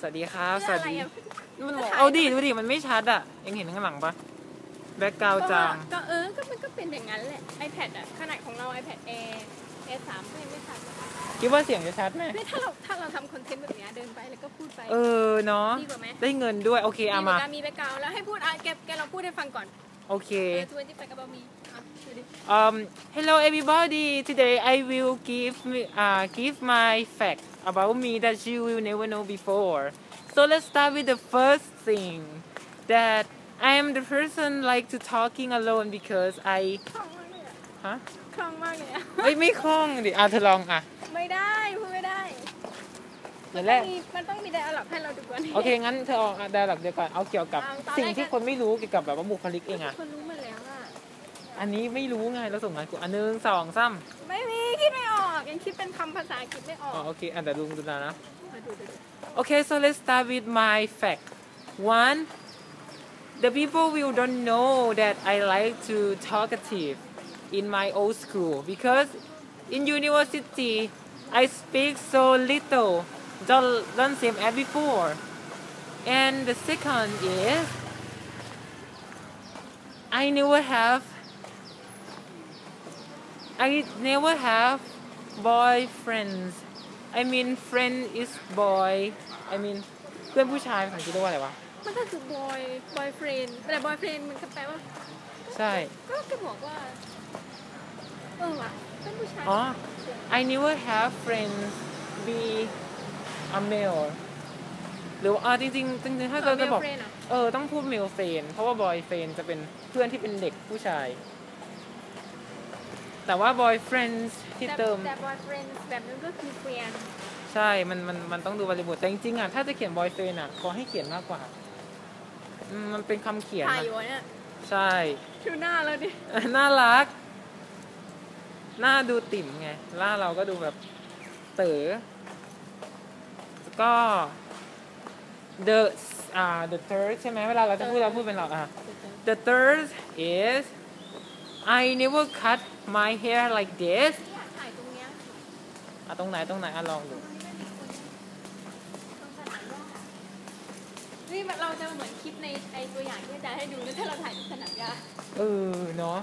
สวัสดีครับสเพื่อวัสอะไรดีอะมันจะถ่ายเอาดิดูดิมันไม่ชัดอะเอ็งเห็นข้างหลังปะ background จางก็เออก็มันก็เป็นอย่างนั้นแหละ iPad อะขนาดของเรา iPad Air Air 3ก็ยังไม่ชัดเลยคิดว่าเสียงจะชัดไหมเนี่ยถ้าเราถ้าเราทำคอนเทนต์แบบเนี้ยเดินไปแล้วก็พูดไป เออเนาะดีกว่าไหมได้เงินด้วยโอเคดีเอาเหมือมานกันมี background แล้วให้พูดอะแกแกเราพูดให้ฟังก่อน โอเคเออทวนที่ไปกับบะหมี่อะดูดิ Um, hello everybody. Today I will give me, uh, give my fact about me that you will never know before. So let's start with the first thing that I am the person like to talking alone because I คล่องมากเลยอะฮะคล่องมากเลยอะไม่ไม่คล่องดิอะเธอลองอะไม่ได้พูดไม่ได้เดี๋ยวแรกมีมันต้องมีไดอะล็อกให้เราดูก่อนโอเคงั้นเธอเอาได้หลักเดียวก่อนเอาเกี่ยวกับเอาตอนแรกสิ่งที่คนไม่รู้เกี่ยวกับแบบว่าบุคลิกเองอะคนรู้หมาแล้วอะ อันนี้ไม่รู้ไงเราส่งงานกูอันหนึงสองซ้ไม่มีคิดไม่ออกยังคิดเป็นคำภาษาอังกฤษไม่ออำอ๋อกโอเคอันแต่ลุงดูนะนะ มาดูดูดู Okay, so let's start with my fact. One, the people will don't know that I like to talkative in my old school because in university I speak so little, don't, don't same as before. And the second is I never have I never have boyfriends. I mean friend is boy. I mean เพื่อนผู้ชายภาษาอังกฤษเรียกว่าอะไรวะ มันก็คือ boy boyfriend แต่ boyfriend มันก็แปลว่าใช่ ก็ก็บอกว่า เออว่ะเป็นผู้ชาย อ๋อ I never have friends be a male หรือว่าอ่าจริงๆจริงๆถ้าเราจะบอก friend เหรอเออ ต้องพูด male friend เพราะว่า boy friend จะเป็นเพื่อนที่เป็นเด็กผู้ชาย แต่ว่า boy friends ที่เติม แต่ boyfriend แบบนั้นก็คือแฟนใช่ มัน มัน มันต้องดูบริบท แต่จริงๆอะ ถ้าจะเขียน boy friend อะ ขอให้เขียนมากกว่าอืมมันเป็นคำเขียนถ่ายอะอยู่วะเนี่ย ใช่ดูหน้าแล้วดิ น่ารัก หน้าดูติ่มไงหน้าเราก็ดูแบบเต๋อก็ the อ่า the third ใช่ไหมเวลาเราจะพูดเราพูดเป็นเราอะ the third is I never cut my hair like this อยากถ่ายตรงเนี้ยอะตรงไหนตรงไหนอะลองดูนี่มันเราจะเหมือนคลิปในไอตัวอย่างที่อาจารย์ให้ดูนะถ้าเราถ่ายที่สนามหญ้าเออเนาะ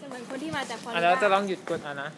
จะเหมือนคนที่มาจากฟลออะริแล้วดาจะลองหยุดกดอะนะ